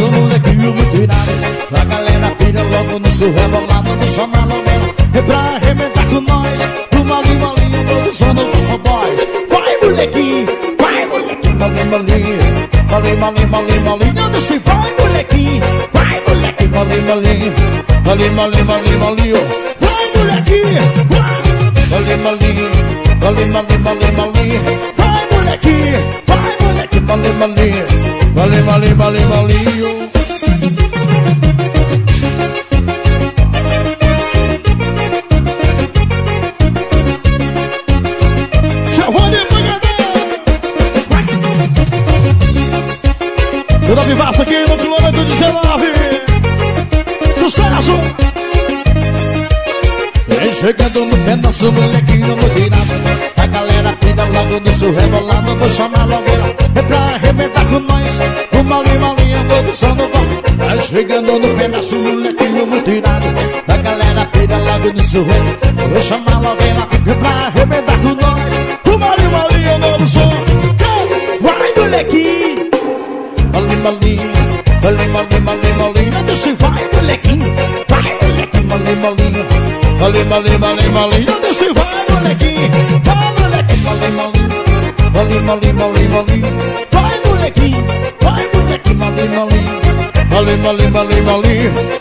no pedaço, molequinho muito irado A galera pira logo no seu rebolado chamar alguém lá É pra arrebentar com nós ali, malinho, todo som do Coco Boys Vai, molequinho, vai, molequinho Malinho, malinho Malinho, malinho, malinho, malinho Deixa vai, molequinho Vai, molequinho, malinho, malinho Malinho, malinho, malinho, malinho Vai, molequinho, vai Malinho, malinho Malinho, malinho, malinho, malinho Vai, molequinho Vai, molequinho Malinho, malinho Malinho, malinho, malinho, malinho chegando no pedaço, molequinho no tirado A galera pida logo nisso rebolado Vou chamar logo lá, é pra arrebentar com nós O malinho, malinho, todo bom Tá chegando no pedaço, molequinho no tirado A galera pida logo nisso rebolado Vou chamar logo lá, é pra arrebentar com nós O malinho, malinho, todo som Vai, molequinho Malinho, malinho Malinho, malinho, malinho, malinho Deixa vai, molequinho Vai, molequinho, malinho, malinho Malinho, malinho, malinho, malinho Malinho, malinho, malinho, malinho Vai, molequinho Vai, molequinho, malinho, malinho Malinho, malinho, malinho, malinho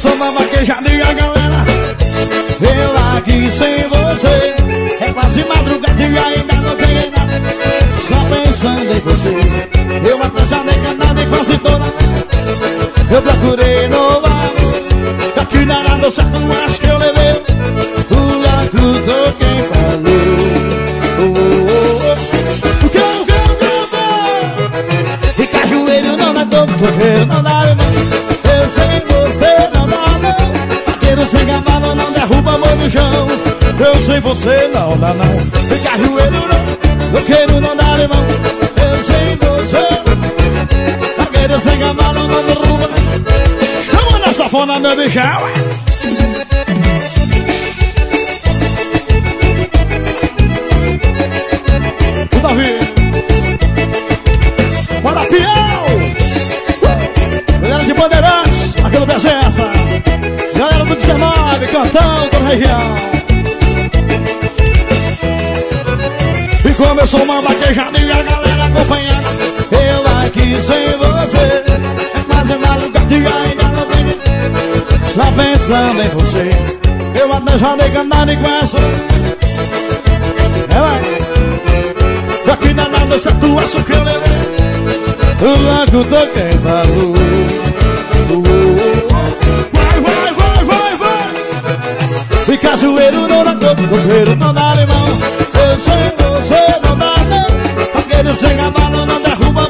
E começou na vaquejada e a galera Eu aqui sem você. É quase madrugada e ainda não tem nada. Só pensando em você. Eu já nem cantada e quase toda. Eu procurei no bar. Aqui na nada certo, acho que eu levei. O locutor quem falou Oh, oh, oh. O que eu, que eu, que eu, e cajueiro não dá todo, porque não dá sem cavalo não derruba amor no chão. Eu sem você não dá não. E cajueiro não, vaqueiro não dá irmão. Eu sem você Vaqueiro sem cavalo não derruba. Chama nessa fona meu bichão. O Davi Bora, Piau! Galera de Bandeirantes, aqui no Presença. Começou uma vaquejada e a galera acompanhando. Eu aqui sem você. É quase madrugada e ainda não tem. Só pensando em você. Eu até já dei cantada e conheço. É, vai. Aqui na nada, certo, acho que eu levei. O lago do quem falou Vai, vai, vai, vai, vai E cajueiro não dá todo, coqueiro não dá limão Eu sei, Vaqueiro sem cavalo não derruba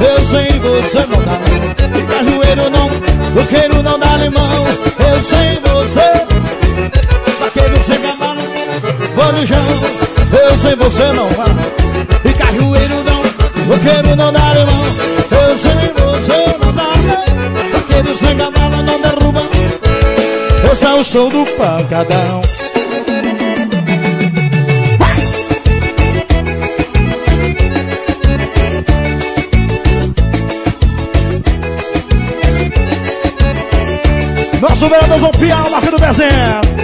Eu sei, você não dá E cajueiro não, coqueiro não dá limão. Eu sei, você. Vaqueiro sem vou no chão? Eu sei, você não dá. E cajueiro não Roqueiro não dá irmão Eu sei você não dá não Roqueiro sem cavalo não derruba Esse é o show do pancadão vereador Piau, marca do desenho.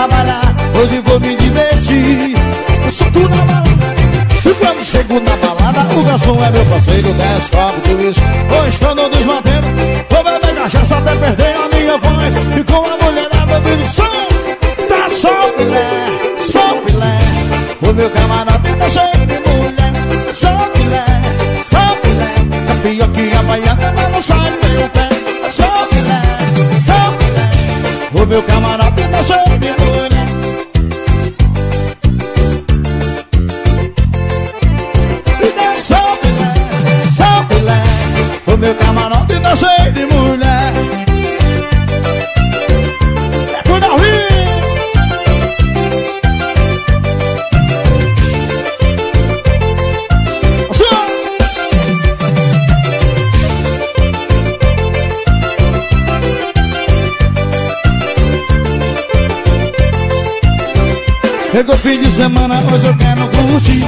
Trabalhar Hoje vou me divertir. Eu solto na balada. E quando chego na balada O garçom é meu parceiro Desce copo de uísque Hoje estou no desmantelo Vou beber cachaça até perder a minha voz. E com a mulherada ouvindo som só filé, só filé. O meu camarada tá cheio de mulher Só filé, só filé. É pior que a baiana, mas não sai do meu pé meu camarada tá cheio de mulher Só filé, só filé O meu camarada tá cheio de mulher Chegou fim de semana, hoje eu quero curtir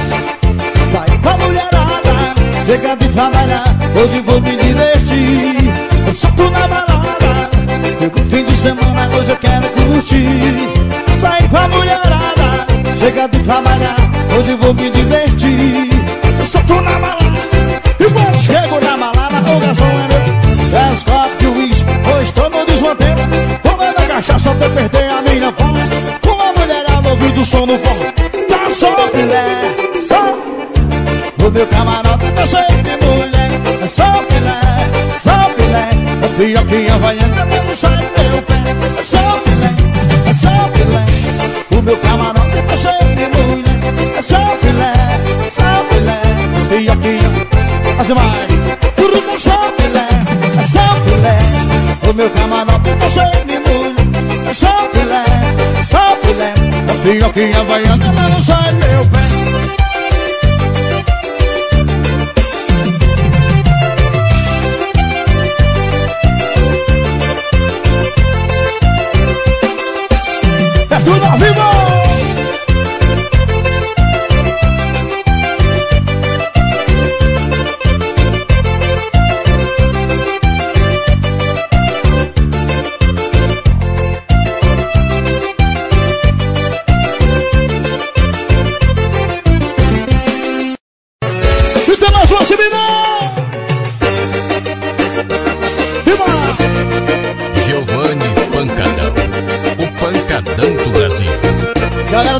Sair com a mulherada Chega de trabalhar, hoje vou me divertir. Eu solto na balada Chegou fim de semana, hoje eu quero curtir Sair com a mulherada Chega de trabalhar, hoje vou me divertir. Eu solto na balada E quando chego na balada, o garçom é meu Dez copos de uísque, hoje tô no desmantelo. Vou beber cachaça até perder som no forró. Tá só filé, só O meu camarote. Tá cheio de mulher É só filé, só filé. É pior que a vaiana não sai do meu pé. É só filé, é só filé. O meu camarote tá cheio de mulher É só filé, só filé. É pior que a... Faz mais. Tudo tá só filé, é só filé. O meu camarote tá cheio filé Diga que a baiana não sai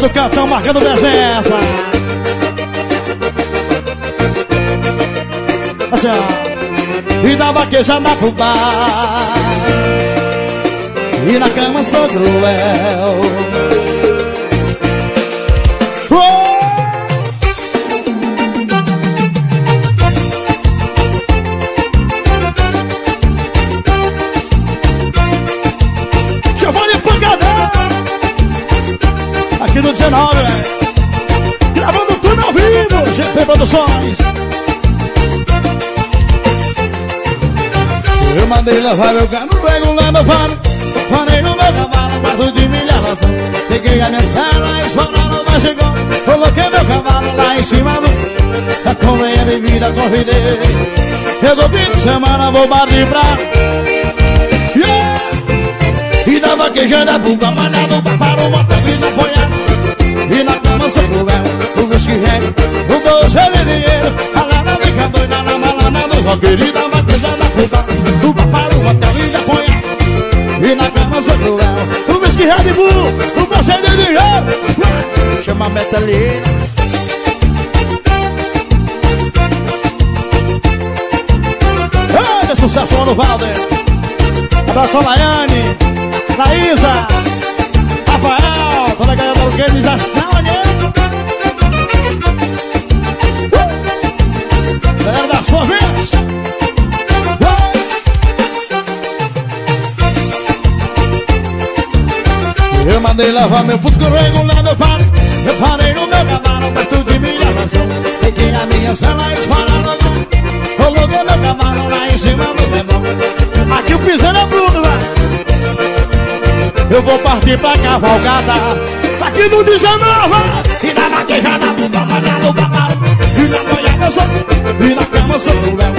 do cartão marcando presença. Assim. E na vaqueja na fubá. E na cama sou cruel. Eu mandei levar meu carro regulando o faro Parei no meu cavalo, quarto de milha razão. Peguei a minha sala, espanando mas chegou Coloquei meu cavalo lá em cima do Tomei a bebida, convidei. Eu fim de semana vou bater pra yeah! E da vaquejando a bunda, malhado, para e na apoiado e na cama sou cruel O meu esquirrego, o bolso é de dinheiro. A lana fica doida na malana do roqueiro E dá uma na puta Do para o hotel e apanha E na cama cruel O esquirrego de burro, o é de dinheiro. Chama a metalina. Olha, sucesso no Valder. Abraço a Laiane, Laísa, Rafael. Olha a galera da organização, olha Galera das favelas Eu mandei lavar meu fusco regulando eu parei Eu parei no meu cavalo perto de minha razão. Peguei a minha cela disparada Coloquei meu cavalo lá em cima do demão Aqui o piseiro é Bruno, velho Eu vou partir pra cavalgada. Aqui no 19 E na vou trabalhar no E na cama sou o Léo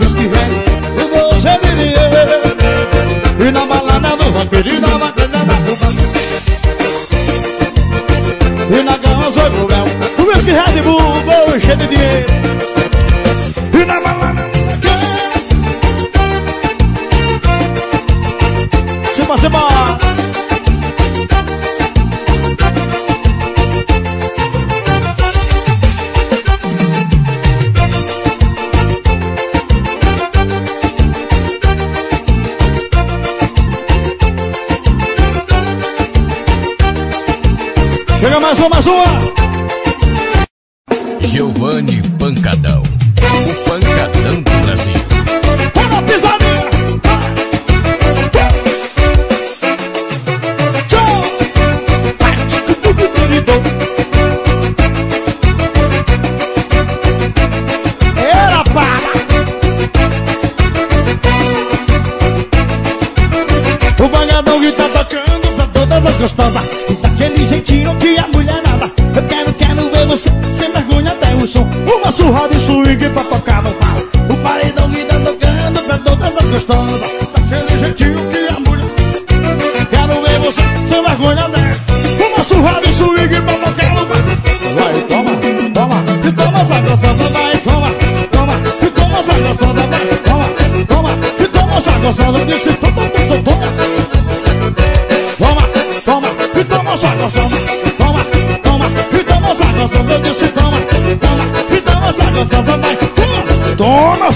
Diz que vem, eu vou ser de E na balada do vaqueiro E na vaquejada do vaqueiro e na cama sou cruel O whisky Red Bull, cheio de dinheiro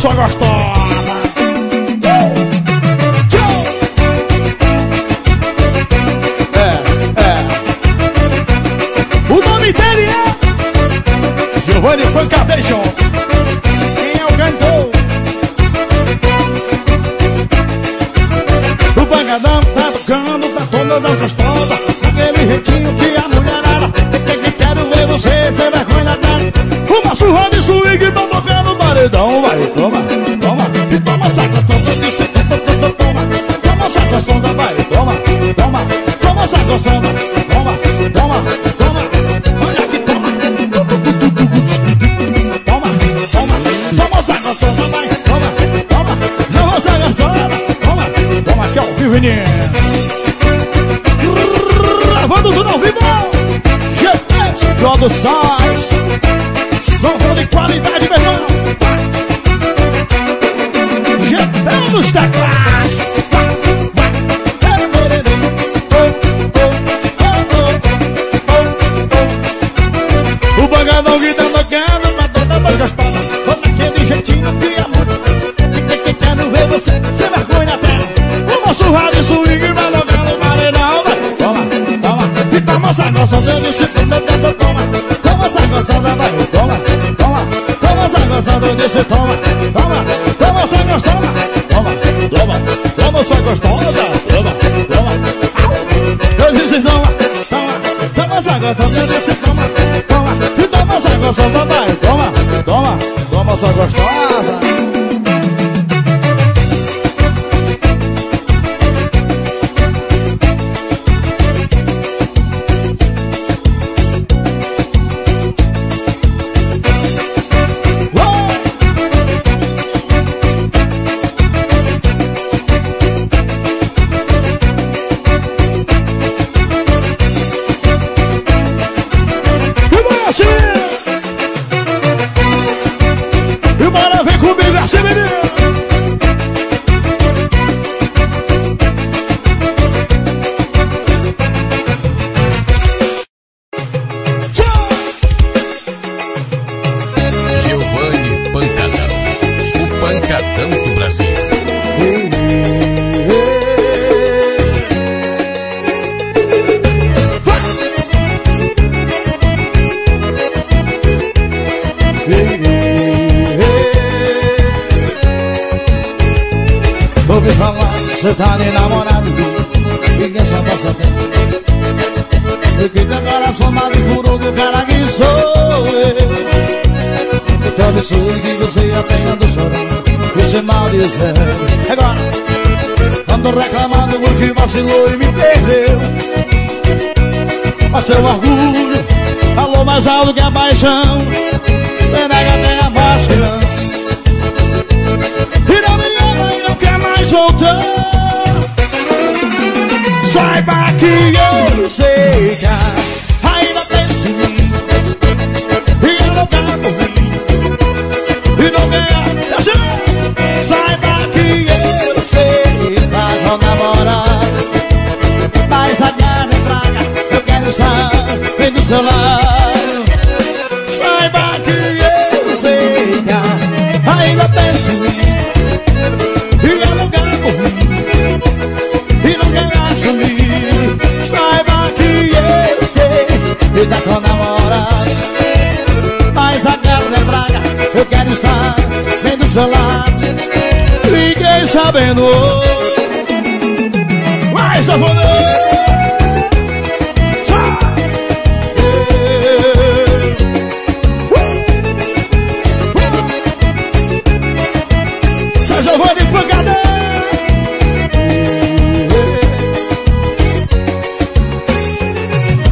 sua gostosa Ela não grita tocando, batendo mais gostosa. Com aquele jeitinho de é amor. Que, que, Quero ver você sem vergonha na tela O surrada de swing, vai jogar o marinal Toma, toma, e toma essa gostosa Eu disse pro meu dedo, toma. Toma essa gostosa, vai, toma, toma. Toma essa gostosa, eu disse toma Toma, toma essa gostosa Toma, toma, toma essa gostosa Toma, toma. Eu disse toma, toma. Toma essa gostosa, eu disse toma Toma, toma, toma, toma sua gostosa. Shimmy que a paixão Você nega até a morte voltar. Saiba que eu sei que Sabendo. Mais a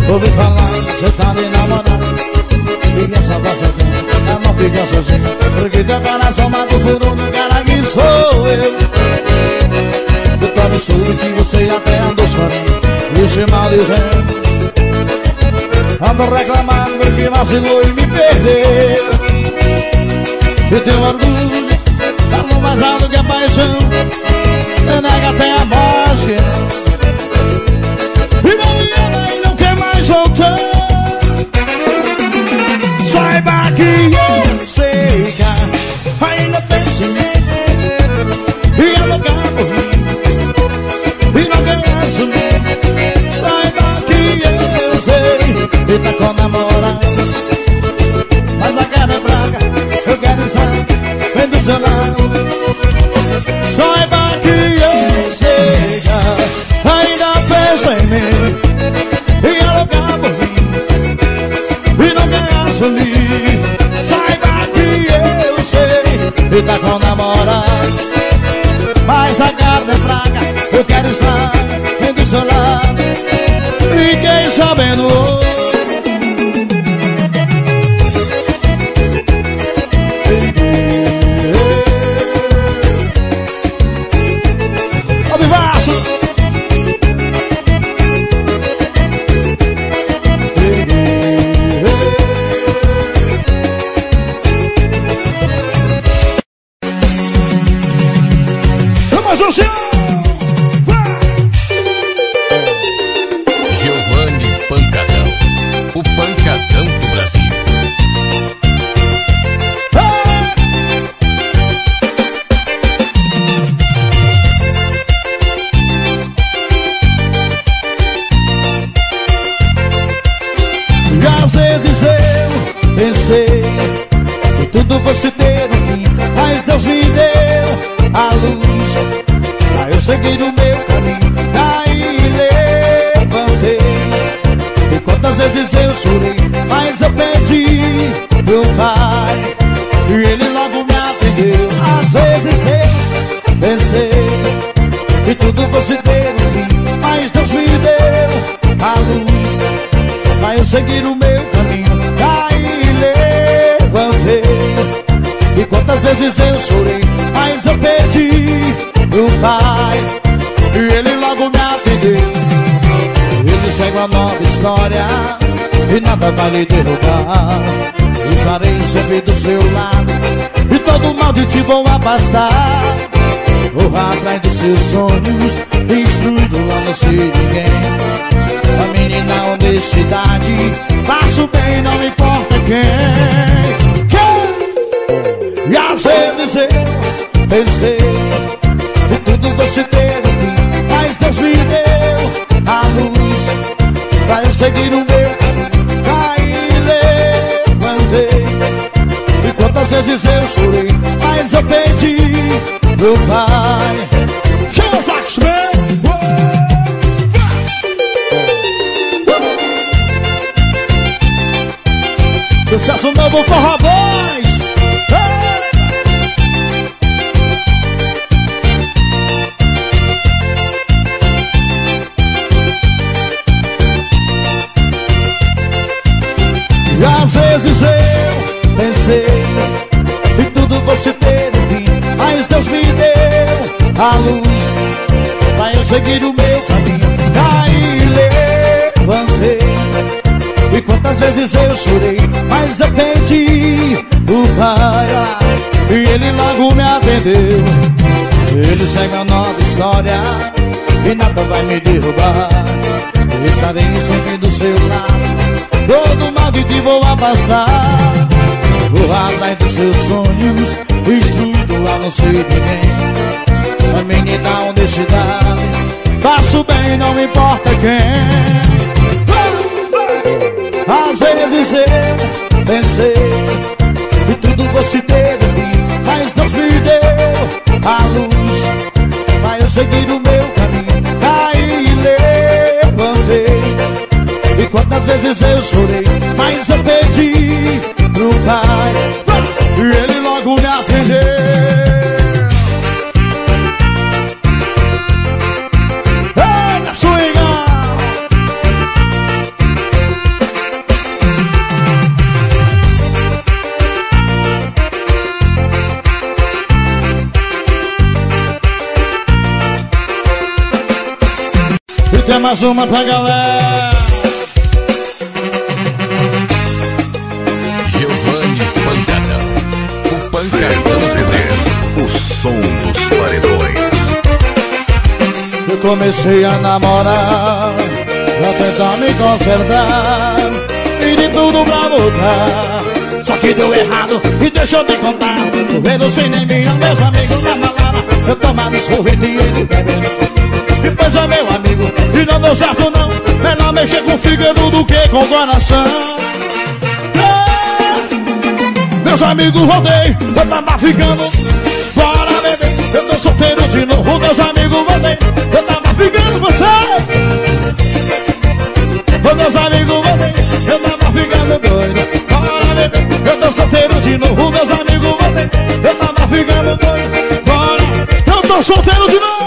Ouvi falar você tá de namorado Fica essa passa aqui Ela não fica sozinha Porque teu coração mata o furo no cara que sou eu Eu absurdo que você até andou chorando E se maldizendo Ando reclamando porque vacilou e me perdeu. E teu orgulho Falou mais alto que a paixão. Você nega até a morte sei E tá com namorado Mas a cara é fraca Eu quero estar bem do seu lado. Saiba que eu sei que ainda penso em mim E alugar por mim. E não quer assumir e tá com namorado Mas a carne é fraca, eu quero estar nada vai lhe derrubar Estarei sempre do seu lado E todo mal de ti vou afastar Vou atrás dos seus sonhos Instruindo a não ser ninguém. A menina honestidade Faço bem, não importa quem, quem? E às vezes eu pensei E tudo você teve Mas Deus me deu a luz Pra eu seguir o meu vezes do pai. Chama o saco, meu! Sucesso é novo, forró! Segue a nova história E nada vai me derrubar. Estarei sempre do seu lado Todo mal que te vou afastar Vou atrás dos seus sonhos Instruído lá no sentimento A menina honestidade Faço bem, não importa quem. Às vezes eu pensei que tudo fosse teve fim Mas Deus me deu a luz seguir o meu caminho Caí e levantei. E quantas vezes eu chorei Mas eu pedi pro Pai. E Ele logo me atendeu mais uma pra galera. Giovanni Pancadão. O Pancadão O som dos paredões. Eu comecei a namorar, pra tentar me consertar. E de tudo pra voltar. Só que deu errado, e deixa eu te contar. Vendo sem nem minha, meus amigos na balada. Eu tomava sorvete e ele bebendo. E pois é meu amigo, e não deu certo não. Melhor mexer com o fígado do que com o coração é. Meus amigos voltei, eu tava ficando. Bora beber, eu tô solteiro de novo Meus amigos voltei, eu tava ficando você. Meus amigos voltei, eu tava ficando doido. Bora beber, eu tô solteiro de novo Meus amigos voltei, eu tava ficando doido tô solteiro de novo.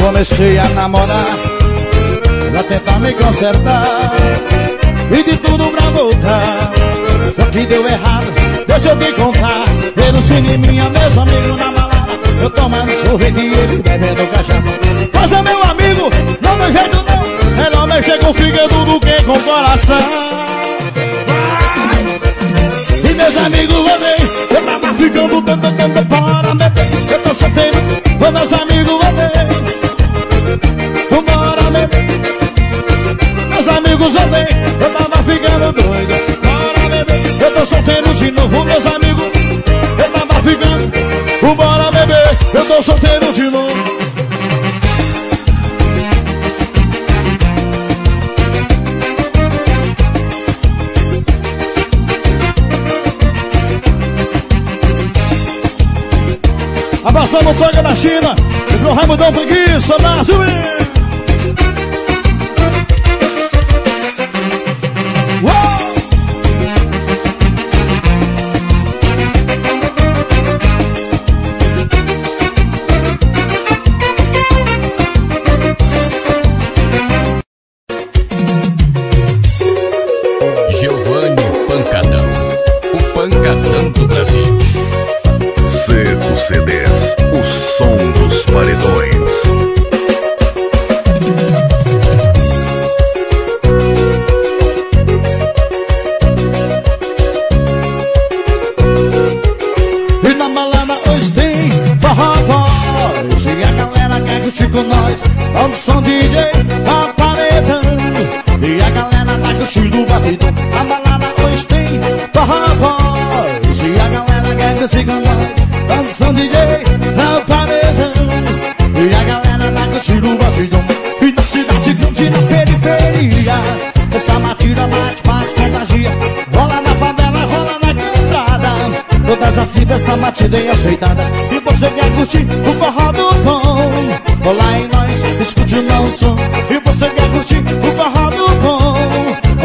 Comecei a namorar Pra tentar me consertar E de tudo pra voltar Só que deu errado, deixa eu te contar. Pelo cineminha, meus amigos na balada. Eu tomando sorvete e ele bebendo cachaça. Mas é meu amigo, não meu jeito não. Melhor mexer com o fígado do que com o coração. E meus amigos, voltei Eu tava ficando tanto, tanto para beber Eu tô solteiro, meus amigos, voltei Meus amigos vem, eu tava ficando doido. beber, tô solteiro de novo Meus amigos, eu tava ficando Bora beber, eu tô solteiro de novo. Abraçando o Toga da China. E pro Raimundão Preguiça, Brasil você quer curtir o forró do bom? Olá em nós, escute o nosso. Som E você quer curtir o forró do bom?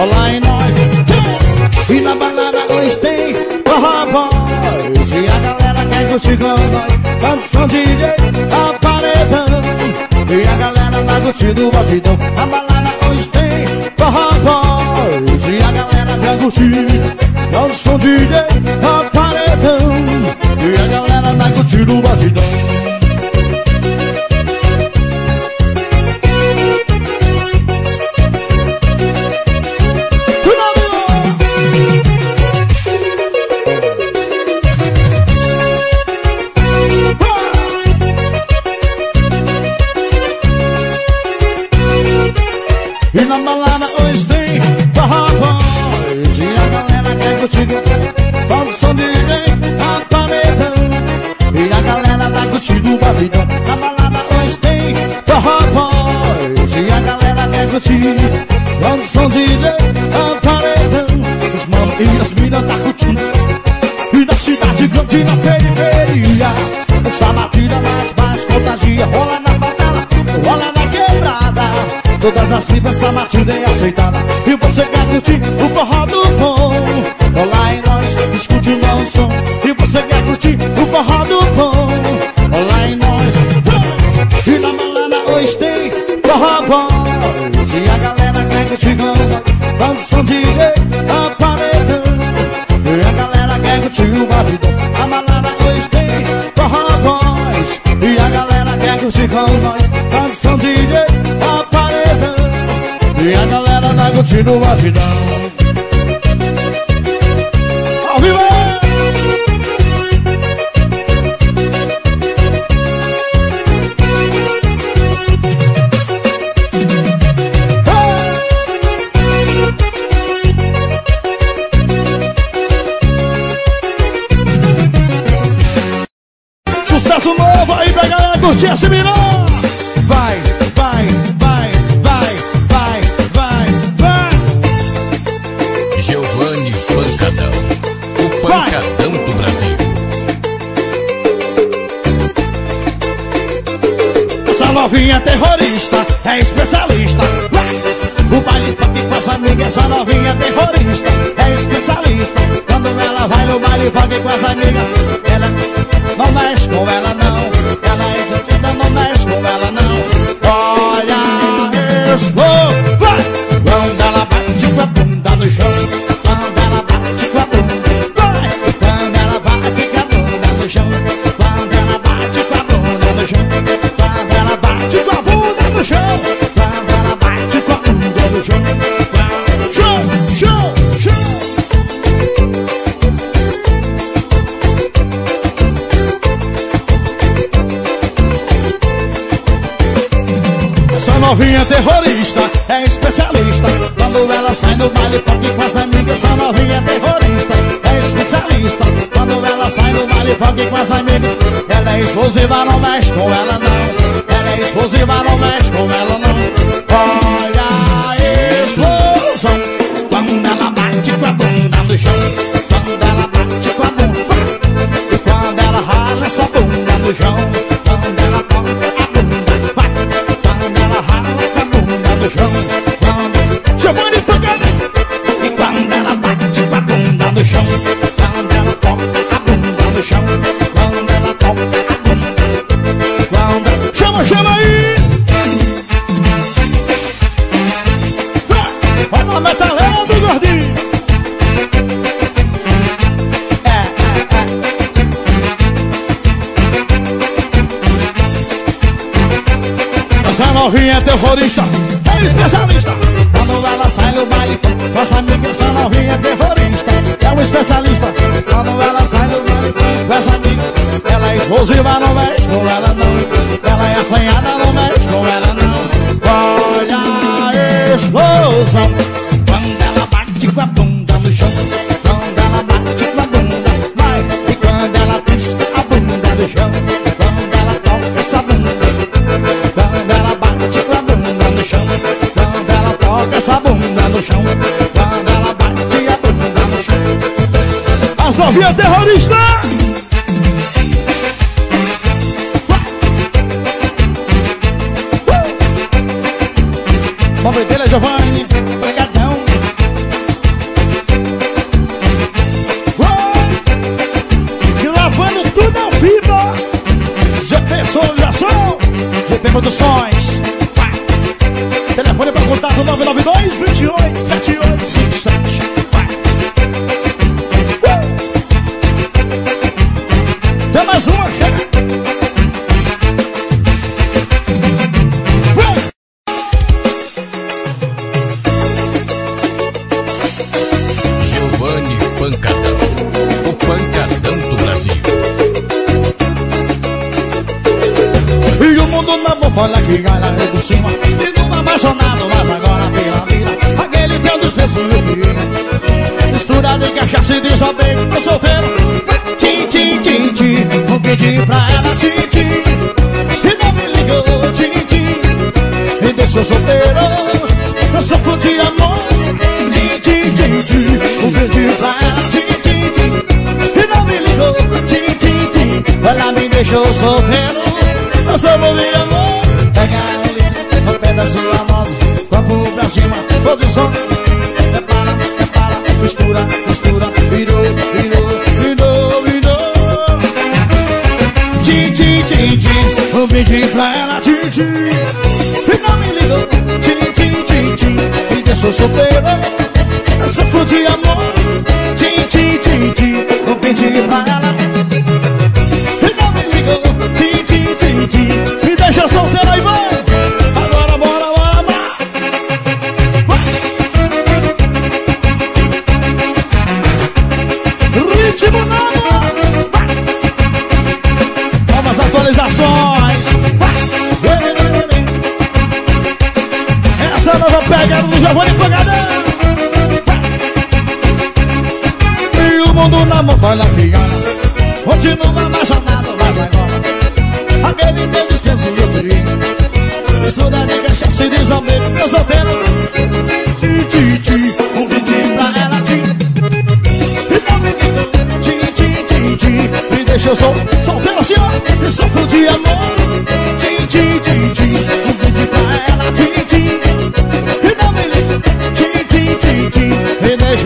Olá em nós E na balada hoje tem forró boys. E a galera quer curtir com nós. Canção DJ, a paredão. E a galera tá curtindo o batidão A balada hoje tem forró boys. E a galera quer curtir. Sou DJ a paredão E a galera tá curtindo o batidão curtir Com o som de a paredão Os manos e as minas tá E na cidade grande na periferia Essa batida mais, mais contagia Rola na favela, rola na quebrada. Todas as cifras, essa batida é aceitada E você quer curtir o forró galera tá curtindo o batidão Ao vivo! Sucesso novo aí pra galera curtir esse milão! Novinha terrorista é especialista. Quando ela sai no baile funk com as amigas Essa novinha terrorista é especialista. Quando ela sai no baile funk com as amigas Ela é explosiva, não mexe com ela não. Ela é explosiva, não mexe com ela não. Olha a explosão Quando ela bate com a bunda no chão. Quando ela bate com a bunda quando ela rala bunda no chão Chama, chama aí! Olha a metaleira do gordinho! É, é, é. Essa novinha terrorista é especialista. Quando ela sai no baile Nossa amiga essa novinha terrorista. É um especialista Quando ela sai no baile Com essa amiga Ela é explosiva, não mexe com ela não. Ela é assanhada, não mexe com ela não. Olha a explosão Quando ela Ela deixou solteiro só vou de amor. Pega pé da sua moto Copo pra cima, posição Prepara, prepara, mistura, mistura. Virou, virou, virou, virou. Tim, tim, tim, tim Vou pedir pra ela, tim, tim E não me ligou. Tim, tim, tim, tim Me deixou solteiro. Eu sofro de amor. Tim, tim, tim, tim Vou pedir pra ela Me deixa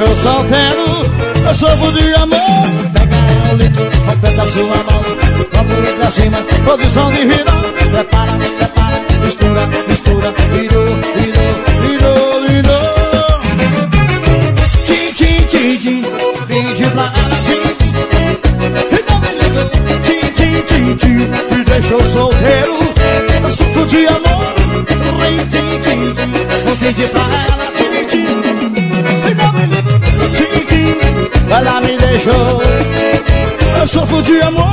Deixou solteiro Eu sofro de amor. Pega o litro pé da sua mão Vamos pra cima Posição de virão Prepara, prepara Mistura, mistura Virou, virou, virou, virou. Tim, tim, tim, tim Pedi pra ela tim E não me ligou Tim, tim, tim, tim Me deixou solteiro. Eu sofro de amor tim, tim, tim Vou pedir pra ela Eu sofro de amor